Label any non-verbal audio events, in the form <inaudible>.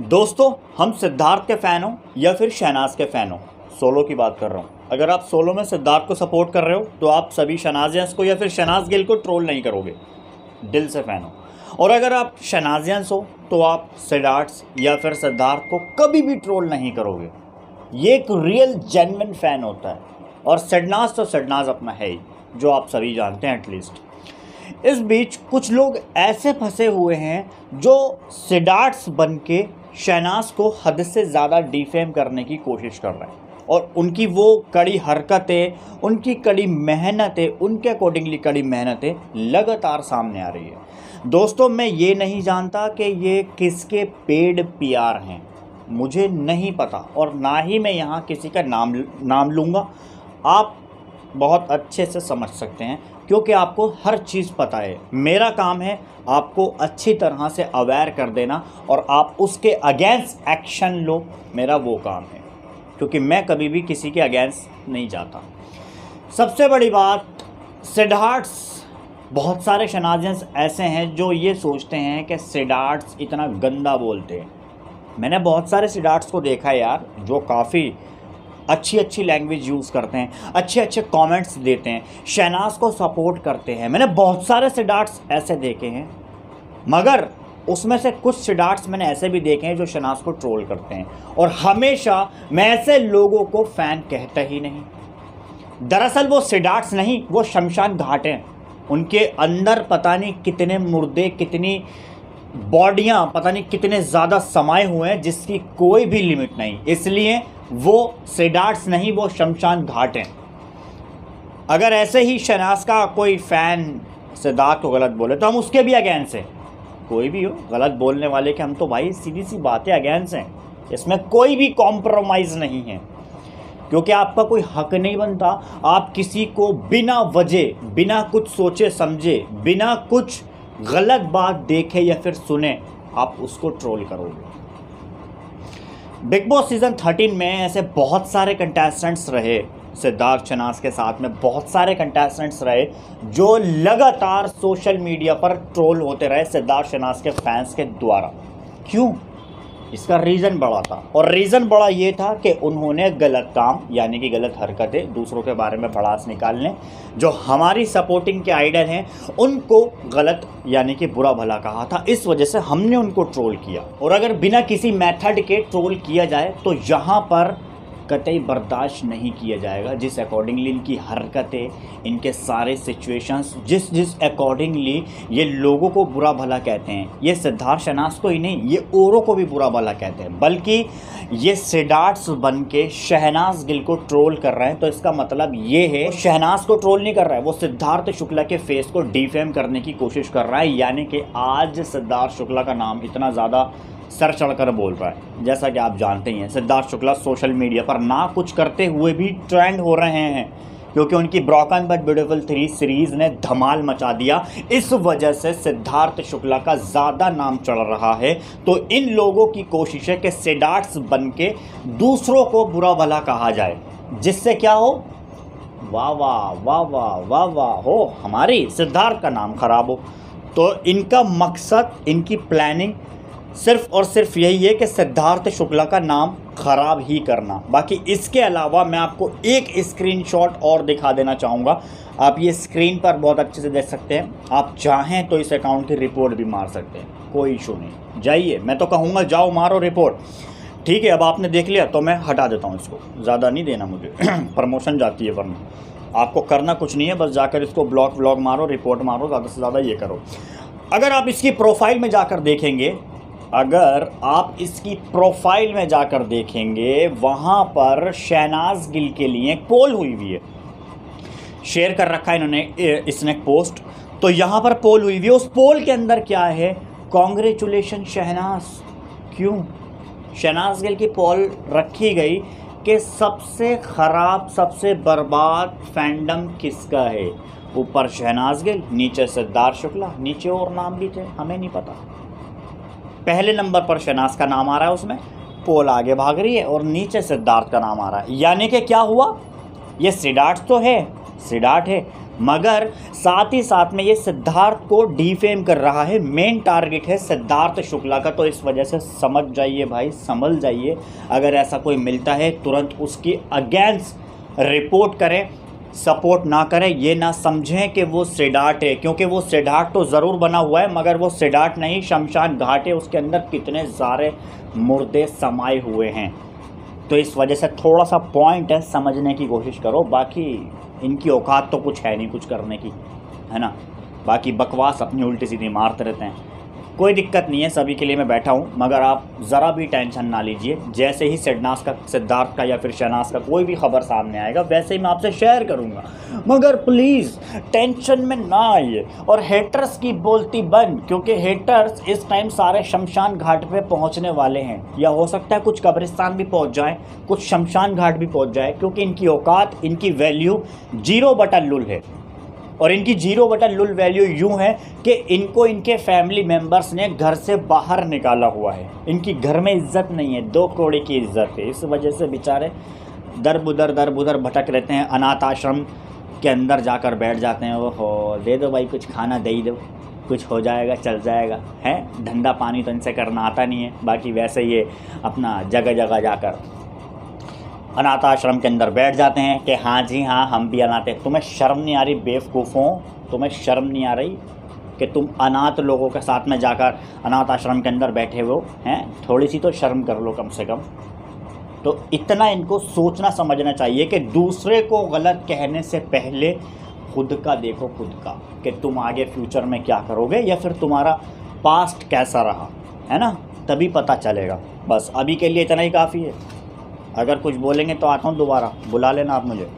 दोस्तों, हम सिद्धार्थ के फ़ैन हो या फिर शहनाज के फ़ैन हो? सोलो की बात कर रहा हूँ। अगर आप सोलो में सिद्धार्थ को सपोर्ट कर रहे हो तो आप सभी शनाजियंस को या फिर शनाज गिल को ट्रोल नहीं करोगे। दिल से फ़ैन हो। और अगर आप शनाजियंस हो तो आप सिडार्ट्स या फिर सिद्धार्थ को कभी भी ट्रोल नहीं करोगे। ये एक रियल जेनविन फ़ैन होता है। और सडनाज तो सडनाज अपना है ही, जो आप सभी जानते हैं एटलीस्ट इस बीच कुछ लोग ऐसे फंसे हुए हैं, जो सिडार्ट्स बन के शहनाज को हद से ज़्यादा डिफेम करने की कोशिश कर रहे हैं। और उनकी वो कड़ी हरकतें, उनकी कड़ी मेहनतें, उनके अकॉर्डिंगली कड़ी मेहनतें लगातार सामने आ रही है। दोस्तों, मैं ये नहीं जानता कि ये किसके पेड पीआर हैं। मुझे नहीं पता और ना ही मैं यहाँ किसी का नाम नाम लूँगा। आप बहुत अच्छे से समझ सकते हैं, क्योंकि आपको हर चीज़ पता है। मेरा काम है आपको अच्छी तरह से अवेयर कर देना और आप उसके अगेंस्ट एक्शन लो। मेरा वो काम है, क्योंकि मैं कभी भी किसी के अगेंस्ट नहीं जाता। सबसे बड़ी बात सिडार्ट्स बहुत सारे शनाजेंस ऐसे हैं जो ये सोचते हैं कि सिडार्ट्स इतना गंदा बोलते हैं। मैंने बहुत सारे सिडार्ट्स को देखा यार, जो काफ़ी अच्छी अच्छी लैंग्वेज यूज़ करते हैं अच्छे अच्छे कमेंट्स देते हैं, शहनाज को सपोर्ट करते हैं। मैंने बहुत सारे सिडार्ट्स ऐसे देखे हैं, मगर उसमें से कुछ सिडार्ट्स मैंने ऐसे भी देखे हैं जो शनाज को ट्रोल करते हैं। और हमेशा मैं ऐसे लोगों को फ़ैन कहता ही नहीं। दरअसल वो सिडार्ट्स नहीं, वो शमशान घाट हैं। उनके अंदर पता नहीं कितने मुर्दे, कितनी बॉडियाँ पता नहीं कितने ज़्यादा समाये हुए हैं जिसकी कोई भी लिमिट नहीं। इसलिए वो सिडार्ट्स नहीं, वो शमशान घाट हैं। अगर ऐसे ही शनाज का कोई फ़ैन सिद्धार्थ को गलत बोले तो हम उसके भी अगेंस्ट हैं। कोई भी हो, गलत बोलने वाले के हम तो भाई सीधी सी बातें अगेंस्ट हैं। इसमें कोई भी कॉम्प्रोमाइज़ नहीं है। क्योंकि आपका कोई हक नहीं बनता। आप किसी को बिना वजह, बिना कुछ सोचे समझे, बिना कुछ गलत बात देखे या फिर सुने, आप उसको ट्रोल करोगे। बिग बॉस सीज़न थर्टीन में ऐसे बहुत सारे कंटेस्टेंट्स रहे। सिद्धार्थ शनास के साथ में बहुत सारे कंटेस्टेंट्स रहे, जो लगातार सोशल मीडिया पर ट्रोल होते रहे सिद्धार्थ शनास के फैंस के द्वारा। क्यों? इसका रीज़न बड़ा था। और रीज़न बड़ा ये था कि उन्होंने गलत काम, यानी कि गलत हरकतें दूसरों के बारे में भड़ास निकालने, जो हमारी सपोर्टिंग के आइडल हैं, उनको गलत, यानी कि बुरा भला कहा था। इस वजह से हमने उनको ट्रोल किया। और अगर बिना किसी मेथड के ट्रोल किया जाए तो यहाँ पर कतई बर्दाश्त नहीं किया जाएगा। जिस अकॉर्डिंगली इनकी हरकतें, इनके सारे सिचुएशंस जिस जिस अकॉर्डिंगली ये लोगों को बुरा भला कहते हैं, ये सिद्धार्थ शनास को ही नहीं, ये औरों को भी बुरा भला कहते हैं। बल्कि ये सिडार्ट्स बन के शहनाज गिल को ट्रोल कर रहे हैं तो इसका मतलब ये है शहनाज को ट्रोल नहीं कर रहा है वो सिद्धार्थ शुक्ला के फेस को डिफेम करने की कोशिश कर रहा है। यानी कि आज सिद्धार्थ शुक्ला का नाम इतना ज़्यादा सर चढ़कर बोल रहा है। जैसा कि आप जानते ही हैं, सिद्धार्थ शुक्ला सोशल मीडिया पर ना कुछ करते हुए भी ट्रेंड हो रहे हैं, क्योंकि उनकी broken but beautiful three series ने धमाल मचा दिया। इस वजह से सिद्धार्थ शुक्ला का ज़्यादा नाम चढ़ रहा है। तो इन लोगों की कोशिश है कि सिडार्ट्स बन के दूसरों को बुरा भला कहा जाए। जिससे क्या हो? वाह वाह वाह वाह वाह वाह, हो, हमारी सिद्धार्थ का नाम खराब हो। तो इनका मकसद, इनकी प्लानिंग सिर्फ़ और सिर्फ़ यही है कि सिद्धार्थ शुक्ला का नाम ख़राब ही करना। बाकी इसके अलावा मैं आपको एक स्क्रीनशॉट और दिखा देना चाहूँगा। आप ये स्क्रीन पर बहुत अच्छे से देख सकते हैं। आप चाहें तो इस अकाउंट की रिपोर्ट भी मार सकते हैं। कोई इशू नहीं। जाइए, मैं तो कहूँगा जाओ मारो रिपोर्ट ठीक है, अब आपने देख लिया तो मैं हटा देता हूँ इसको। ज़्यादा नहीं देना मुझे। <clears throat> प्रमोशन जाती है वरना। आपको करना कुछ नहीं है, बस जाकर इसको ब्लॉक व्लॉग मारो रिपोर्ट मारो, ज़्यादा से ज़्यादा ये करो। अगर आप इसकी प्रोफ़ाइल में जाकर देखेंगे अगर आप इसकी प्रोफ़ाइल में जाकर देखेंगे, वहाँ पर शहनाज गिल के लिए पोल हुई हुई है। शेयर कर रखा है इन्होंने इसने पोस्ट तो यहाँ पर पोल हुई हुई है। उस पोल के अंदर क्या है? कॉन्ग्रेचुलेशन शहनाज। क्यों? शहनाज गिल की पोल रखी गई कि सबसे ख़राब, सबसे बर्बाद फैंडम किसका है? ऊपर शहनाज गिल, नीचे सिद्धार्थ शुक्ला। नीचे और नाम भी थे, हमें नहीं पता। पहले नंबर पर शनास का नाम आ रहा है उसमें, पोल आगे भाग रही है और नीचे सिद्धार्थ का नाम आ रहा है। यानी कि क्या हुआ? ये सिडार्थ तो है सिडार्थ है, मगर साथ ही साथ में ये सिद्धार्थ को डिफेम कर रहा है मेन टारगेट है सिद्धार्थ शुक्ला का। तो इस वजह से समझ जाइए भाई, संभल जाइए। अगर ऐसा कोई मिलता है, तुरंत उसकी अगेंस्ट रिपोर्ट करें। सपोर्ट ना करें, ये ना समझें कि वो सिडाट है, क्योंकि वो सिडाट तो ज़रूर बना हुआ है, मगर वो सिडाट नहीं। शमशान घाट है उसके अंदर कितने सारे मुर्दे समाये हुए हैं। तो इस वजह से थोड़ा सा पॉइंट है, समझने की कोशिश करो। बाकी इनकी औकात तो कुछ है नहीं कुछ करने की, है ना? बाकी बकवास अपनी उल्टी सीधी मारते रहते हैं। कोई दिक्कत नहीं है, सभी के लिए मैं बैठा हूँ, मगर आप ज़रा भी टेंशन ना लीजिए। जैसे ही सिडनास का, सिद्धार्थ का या फिर शहनाज का कोई भी खबर सामने आएगा, वैसे ही मैं आपसे शेयर करूँगा। मगर प्लीज़ टेंशन में ना आइए और हेटर्स की बोलती बंद, क्योंकि हेटर्स इस टाइम सारे शमशान घाट पर पहुँचने वाले हैं। या हो सकता है कुछ कब्रिस्तान भी पहुँच जाए, कुछ शमशान घाट भी पहुँच जाए, क्योंकि इनकी औकात, इनकी वैल्यू ज़ीरो बटन लुल है। और इनकी ज़ीरो बटन लुल वैल्यू यूँ है कि इनको इनके फैमिली मेंबर्स ने घर से बाहर निकाला हुआ है। इनकी घर में इज़्ज़त नहीं है, दो करोड़े की इज़्ज़त है। इस वजह से बेचारे दर बुदर दर बुदर भटक रहते हैं, अनाथ आश्रम के अंदर जाकर बैठ जाते हैं। वो दे दो भाई, कुछ खाना दे ही दो, कुछ हो जाएगा, चल जाएगा। है? धंधा पानी तो इनसे करना आता नहीं है, बाकी वैसे ये अपना जगह जगह जाकर। अनाथ आश्रम के अंदर बैठ जाते हैं कि हाँ जी हाँ हम भी अनाथ हैं। तुम्हें शर्म नहीं आ रही बेवकूफ़ों? तुम्हें शर्म नहीं आ रही कि तुम अनाथ लोगों के साथ में जाकर अनाथ आश्रम के अंदर बैठे हो? हैं? थोड़ी सी तो शर्म कर लो कम से कम। तो इतना इनको सोचना, समझना चाहिए कि दूसरे को गलत कहने से पहले खुद का देखो, खुद का, कि तुम आगे फ्यूचर में क्या करोगे या फिर तुम्हारा पास्ट कैसा रहा, है ना? तभी पता चलेगा। बस अभी के लिए इतना ही काफ़ी है। अगर कुछ बोलेंगे तो आता हूँ दोबारा बुला लेना आप मुझे।